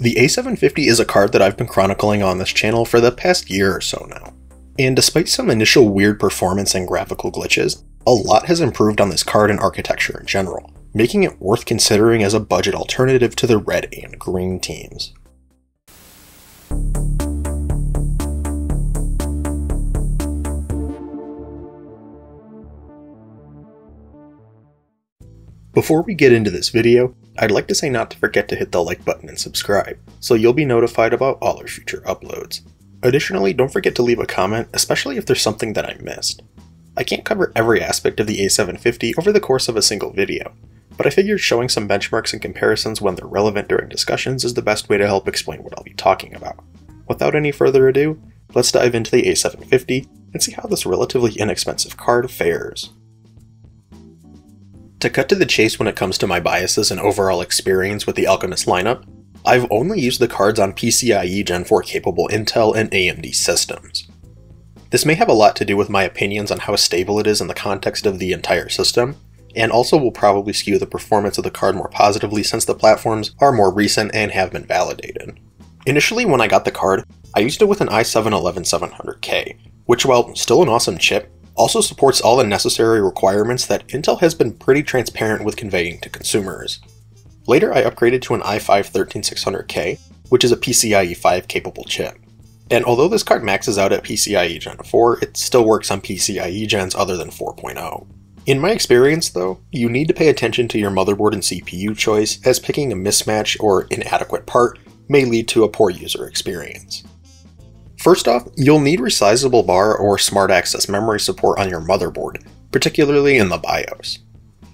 The A750 is a card that I've been chronicling on this channel for the past year or so now. And despite some initial weird performance and graphical glitches, a lot has improved on this card and architecture in general, making it worth considering as a budget alternative to the red and green teams. Before we get into this video, I'd like to say not to forget to hit the like button and subscribe, so you'll be notified about all our future uploads. Additionally, don't forget to leave a comment, especially if there's something that I missed. I can't cover every aspect of the A750 over the course of a single video, but I figured showing some benchmarks and comparisons when they're relevant during discussions is the best way to help explain what I'll be talking about. Without any further ado, let's dive into the A750 and see how this relatively inexpensive card fares. To cut to the chase when it comes to my biases and overall experience with the Alchemist lineup, I've only used the cards on PCIe Gen 4 capable Intel and AMD systems. This may have a lot to do with my opinions on how stable it is in the context of the entire system, and also will probably skew the performance of the card more positively since the platforms are more recent and have been validated. Initially when I got the card, I used it with an i7-11700K, which while still an awesome chip, also supports all the necessary requirements that Intel has been pretty transparent with conveying to consumers. Later I upgraded to an i5-13600K, which is a PCIe 5 capable chip. And although this card maxes out at PCIe Gen 4, it still works on PCIe gens other than 4.0. In my experience though, you need to pay attention to your motherboard and CPU choice as picking a mismatch or inadequate part may lead to a poor user experience. First off, you'll need resizable bar or smart access memory support on your motherboard, particularly in the BIOS.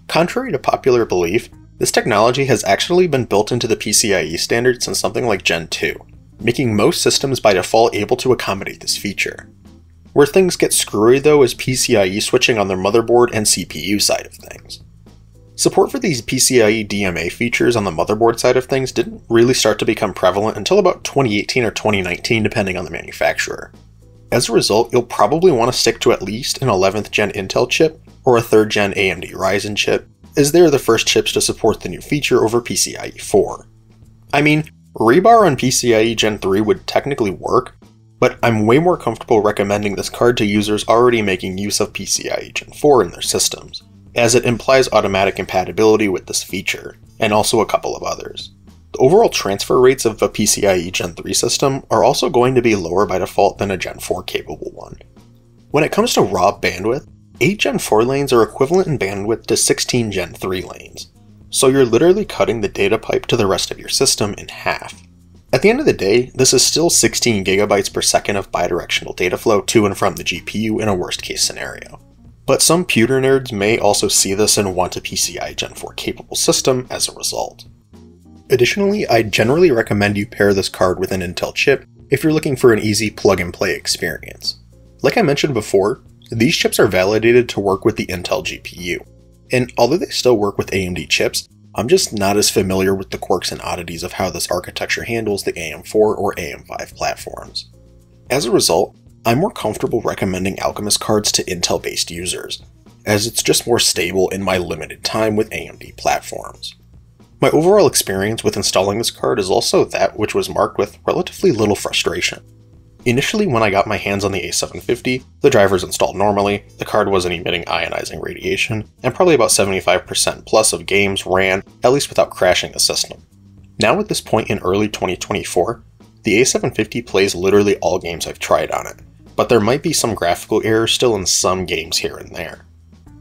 Contrary to popular belief, this technology has actually been built into the PCIe standard since something like Gen 2, making most systems by default able to accommodate this feature. Where things get screwy though is PCIe switching on their motherboard and CPU side of things. Support for these PCIe DMA features on the motherboard side of things didn't really start to become prevalent until about 2018 or 2019 depending on the manufacturer. As a result, you'll probably want to stick to at least an 11th gen Intel chip or a 3rd gen AMD Ryzen chip, as they're the first chips to support the new feature over PCIe 4. I mean, rebar on PCIe Gen 3 would technically work, but I'm way more comfortable recommending this card to users already making use of PCIe Gen 4 in their systems as it implies automatic compatibility with this feature, and also a couple of others. The overall transfer rates of a PCIe Gen 3 system are also going to be lower by default than a Gen 4 capable one. When it comes to raw bandwidth, 8 Gen 4 lanes are equivalent in bandwidth to 16 Gen 3 lanes, so you're literally cutting the data pipe to the rest of your system in half. At the end of the day, this is still 16 gigabytes per second of bidirectional data flow to and from the GPU in a worst case scenario. But some pewter nerds may also see this and want a PCI Gen 4 capable system as a result. Additionally, I generally recommend you pair this card with an Intel chip if you're looking for an easy plug-and-play experience. Like I mentioned before, these chips are validated to work with the Intel GPU, and although they still work with AMD chips, I'm just not as familiar with the quirks and oddities of how this architecture handles the AM4 or AM5 platforms. As a result, I'm more comfortable recommending Alchemist cards to Intel based users, as it's just more stable in my limited time with AMD platforms. My overall experience with installing this card is also that which was marked with relatively little frustration. Initially, when I got my hands on the A750, the drivers installed normally, the card wasn't emitting ionizing radiation, and probably about 75% plus of games ran, at least without crashing the system. Now at this point in early 2024, the A750 plays literally all games I've tried on it, but there might be some graphical errors still in some games here and there.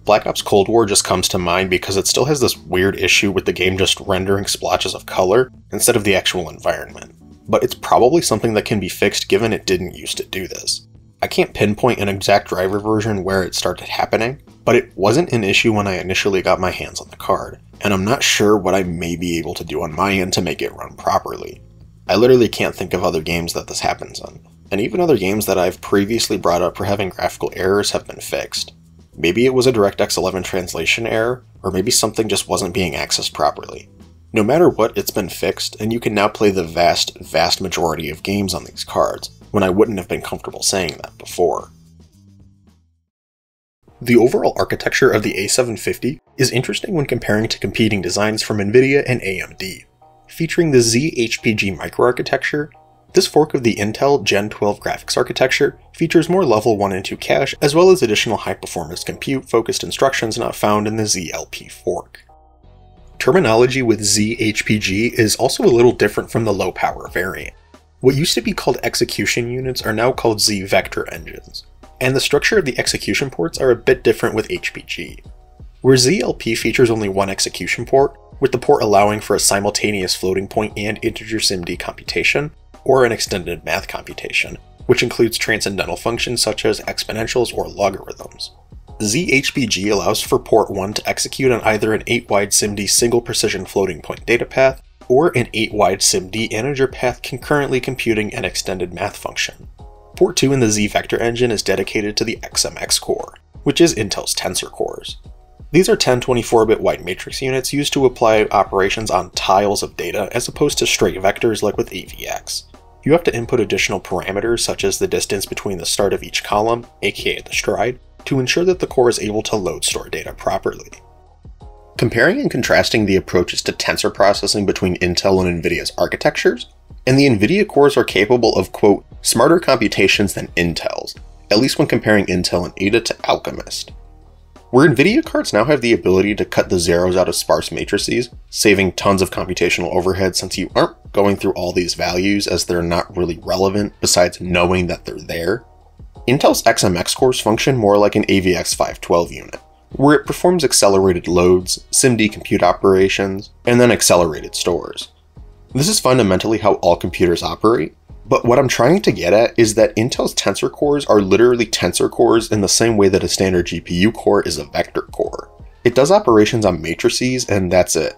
Black Ops Cold War just comes to mind because it still has this weird issue with the game just rendering splotches of color instead of the actual environment. But it's probably something that can be fixed given it didn't used to do this. I can't pinpoint an exact driver version where it started happening, but it wasn't an issue when I initially got my hands on the card, and I'm not sure what I may be able to do on my end to make it run properly. I literally can't think of other games that this happens on and even other games that I've previously brought up for having graphical errors have been fixed. Maybe it was a DirectX 11 translation error, or maybe something just wasn't being accessed properly. No matter what, it's been fixed, and you can now play the vast, vast majority of games on these cards, when I wouldn't have been comfortable saying that before. The overall architecture of the A750 is interesting when comparing to competing designs from Nvidia and AMD. featuring the Xe-HPG microarchitecture. This fork of the Intel Gen 12 graphics architecture features more level 1 and 2 cache, as well as additional high-performance compute-focused instructions not found in the Xe-LP fork. Terminology with Xe-HPG is also a little different from the low-power variant. What used to be called execution units are now called Xe-vector engines, and the structure of the execution ports are a bit different with HPG. Where Xe-LP features only one execution port, with the port allowing for a simultaneous floating point and integer SIMD computation, or an extended math computation, which includes transcendental functions such as exponentials or logarithms. Xe-HPG allows for port 1 to execute on either an 8-wide SIMD single precision floating point data path, or an 8-wide SIMD integer path concurrently computing an extended math function. Port 2 in the Xe-vector engine is dedicated to the XMX core, which is Intel's tensor cores. These are 10 24-bit wide matrix units used to apply operations on tiles of data as opposed to straight vectors like with AVX. You have to input additional parameters such as the distance between the start of each column, aka the stride, to ensure that the core is able to load store data properly. Comparing and contrasting the approaches to tensor processing between Intel and NVIDIA's architectures, and the NVIDIA cores are capable of, quote, smarter computations than Intel's, at least when comparing Intel and Ada to Alchemist. Where NVIDIA cards now have the ability to cut the zeros out of sparse matrices, saving tons of computational overhead since you aren't going through all these values as they're not really relevant besides knowing that they're there, Intel's XMX cores function more like an AVX 512 unit, where it performs accelerated loads, SIMD compute operations, and then accelerated stores. This is fundamentally how all computers operate, but what I'm trying to get at is that Intel's tensor cores are literally tensor cores in the same way that a standard GPU core is a vector core. It does operations on matrices and that's it.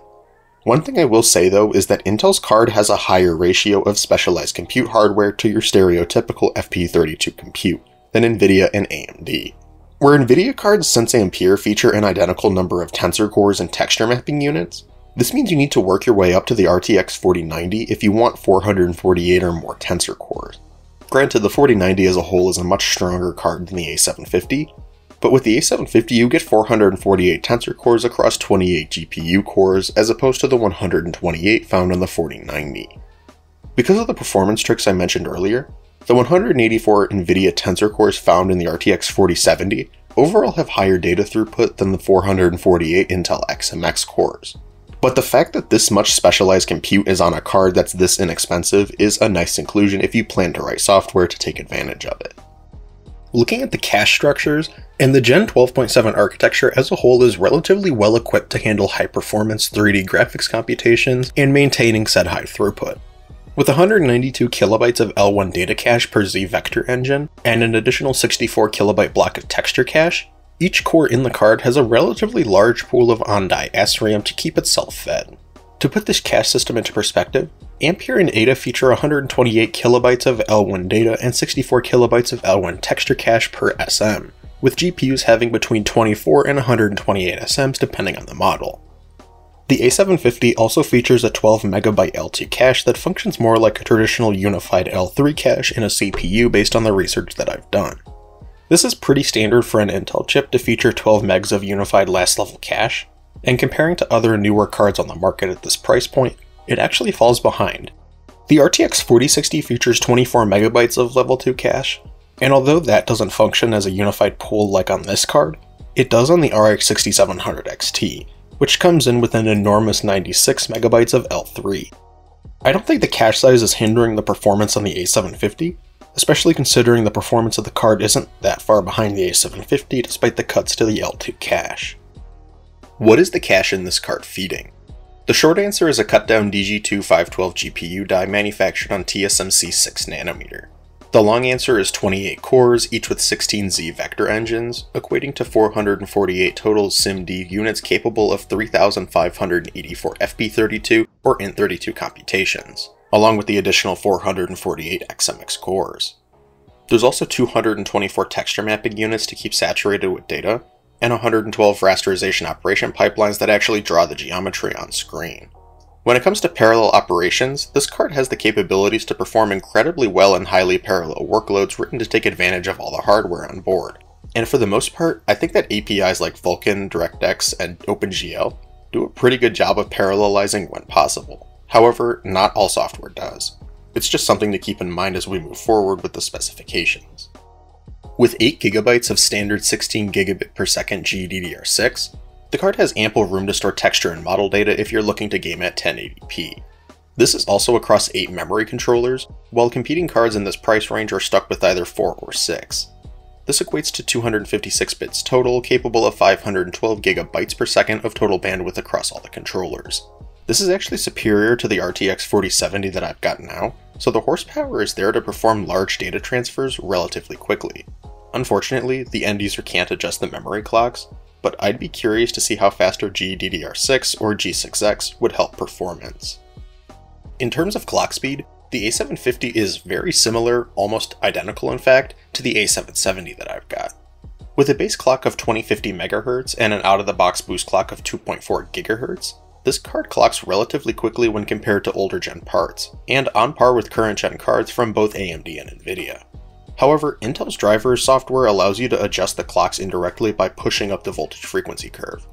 One thing I will say though is that Intel's card has a higher ratio of specialized compute hardware to your stereotypical FP32 compute than Nvidia and AMD. Where Nvidia cards Sense Ampere feature an identical number of tensor cores and texture mapping units, this means you need to work your way up to the RTX 4090 if you want 448 or more tensor cores. Granted, the 4090 as a whole is a much stronger card than the A750, but with the A750 you get 448 tensor cores across 28 GPU cores as opposed to the 128 found on the 4090. Because of the performance tricks I mentioned earlier, the 184 NVIDIA tensor cores found in the RTX 4070 overall have higher data throughput than the 448 Intel XMX cores. But the fact that this much specialized compute is on a card that's this inexpensive is a nice inclusion if you plan to write software to take advantage of it. Looking at the cache structures, and the Gen 12.7 architecture as a whole is relatively well equipped to handle high performance 3D graphics computations and maintaining said high throughput. With 192 kilobytes of L1 data cache per Xe vector engine, and an additional 64 kilobyte block of texture cache, each core in the card has a relatively large pool of on-die SRAM to keep itself fed. To put this cache system into perspective, Ampere and Ada feature 128 kilobytes of L1 data and 64 kilobytes of L1 texture cache per SM, with GPUs having between 24 and 128 SMs depending on the model. The A750 also features a 12 MB L2 cache that functions more like a traditional unified L3 cache in a CPU based on the research that I've done. This is pretty standard for an Intel chip to feature 12 megs of unified last level cache, and comparing to other newer cards on the market at this price point, it actually falls behind. The RTX 4060 features 24 megabytes of level 2 cache, and although that doesn't function as a unified pool like on this card, it does on the RX 6700 XT, which comes in with an enormous 96 megabytes of L3. I don't think the cache size is hindering the performance on the A750, especially considering the performance of the card isn't that far behind the A750 despite the cuts to the L2 cache. What is the cache in this card feeding? The short answer is a cut down DG2 512 GPU die manufactured on TSMC 6nm. The long answer is 28 cores, each with 16Z vector engines, equating to 448 total SIMD units capable of 3,584 FP32 or INT32 computations along with the additional 448 XMX cores. There's also 224 texture mapping units to keep saturated with data, and 112 rasterization operation pipelines that actually draw the geometry on screen. When it comes to parallel operations, this card has the capabilities to perform incredibly well in highly parallel workloads written to take advantage of all the hardware on board. And for the most part, I think that APIs like Vulkan, DirectX, and OpenGL do a pretty good job of parallelizing when possible. However, not all software does. It's just something to keep in mind as we move forward with the specifications. With 8GB of standard 16 gigabit per second GDDR6, the card has ample room to store texture and model data if you're looking to game at 1080p. This is also across 8 memory controllers, while competing cards in this price range are stuck with either 4 or 6. This equates to 256 bits total, capable of 512 gigabytes per second of total bandwidth across all the controllers. This is actually superior to the RTX 4070 that I've got now, so the horsepower is there to perform large data transfers relatively quickly. Unfortunately, the end user can't adjust the memory clocks, but I'd be curious to see how faster GDDR6 or G6X would help performance. In terms of clock speed, the A750 is very similar, almost identical in fact, to the A770 that I've got. With a base clock of 2050 MHz and an out-of-the-box boost clock of 2.4 GHz, this card clocks relatively quickly when compared to older gen parts, and on par with current gen cards from both AMD and Nvidia. However, Intel's driver software allows you to adjust the clocks indirectly by pushing up the voltage frequency curve.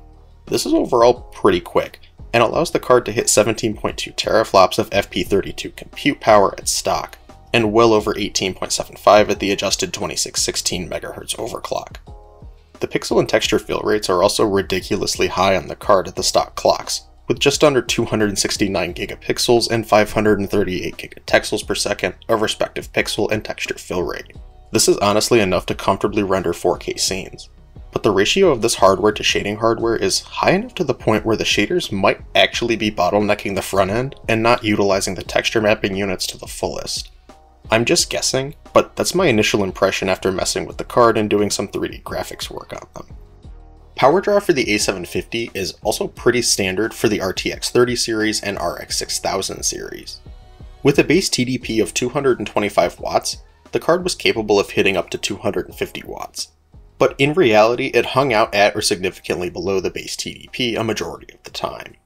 This is overall pretty quick, and allows the card to hit 17.2 teraflops of FP32 compute power at stock, and well over 18.75 at the adjusted 2616 MHz overclock. The pixel and texture fill rates are also ridiculously high on the card at the stock clocks, with just under 269 gigapixels and 538 gigatexels per second of respective pixel and texture fill rate. This is honestly enough to comfortably render 4K scenes. But the ratio of this hardware to shading hardware is high enough to the point where the shaders might actually be bottlenecking the front end and not utilizing the texture mapping units to the fullest. I'm just guessing, but that's my initial impression after messing with the card and doing some 3D graphics work on them. Power draw for the A750 is also pretty standard for the RTX 30 series and RX 6000 series. With a base TDP of 225 watts, the card was capable of hitting up to 250 watts. But in reality, it hung out at or significantly below the base TDP a majority of the time.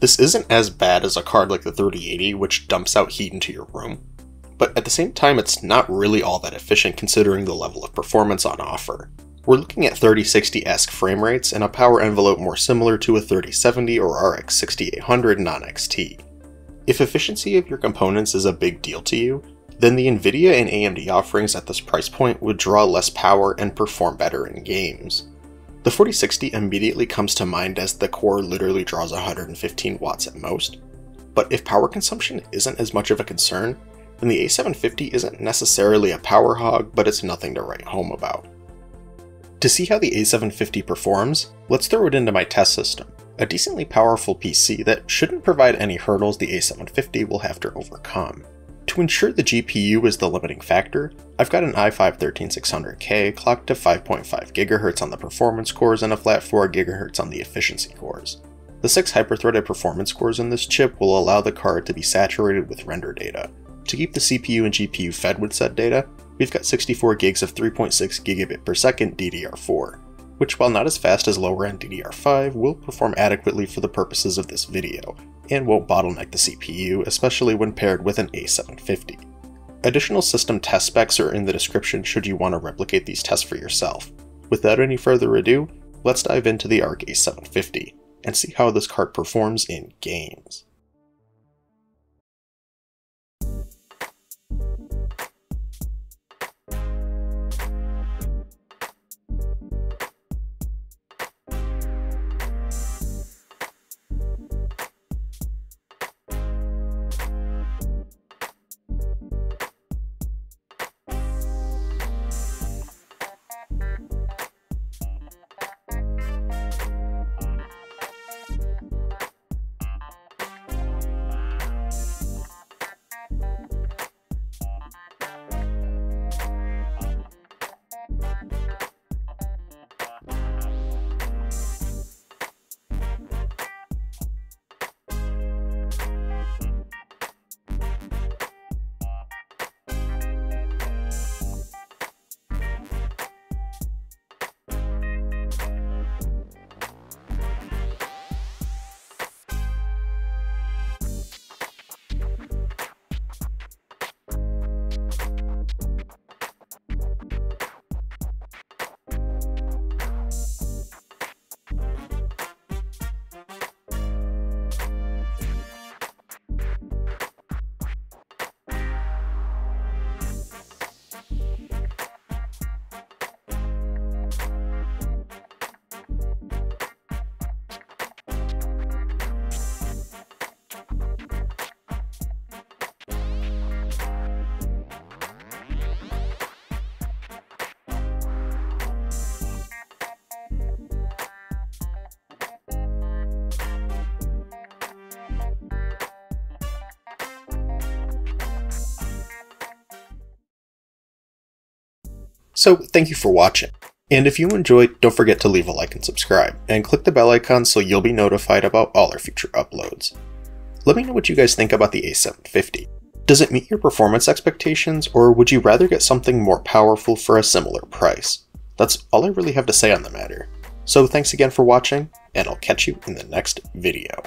This isn't as bad as a card like the 3080, which dumps out heat into your room, but at the same time it's not really all that efficient considering the level of performance on offer. We're looking at 3060-esque frame rates and a power envelope more similar to a 3070 or RX 6800 non-XT. If efficiency of your components is a big deal to you, then the Nvidia and AMD offerings at this price point would draw less power and perform better in games. The 4060 immediately comes to mind as the core literally draws 115 watts at most, but if power consumption isn't as much of a concern, then the A750 isn't necessarily a power hog, but it's nothing to write home about. To see how the A750 performs, let's throw it into my test system, a decently powerful PC that shouldn't provide any hurdles the A750 will have to overcome. To ensure the GPU is the limiting factor, I've got an i5-13600K clocked to 5.5 GHz on the performance cores and a flat 4 GHz on the efficiency cores. The 6 hyper-threaded performance cores in this chip will allow the card to be saturated with render data. To keep the CPU and GPU fed with said data, we've got 64 gigs of 3.6 gigabit per second DDR4, which while not as fast as lower end DDR5, will perform adequately for the purposes of this video, and won't bottleneck the CPU, especially when paired with an A750. Additional system test specs are in the description should you want to replicate these tests for yourself. Without any further ado, let's dive into the ARC A750, and see how this card performs in games. So thank you for watching. And if you enjoyed, don't forget to leave a like and subscribe, and click the bell icon so you'll be notified about all our future uploads. Let me know what you guys think about the A750. Does it meet your performance expectations, or would you rather get something more powerful for a similar price? That's all I really have to say on the matter. So thanks again for watching, and I'll catch you in the next video.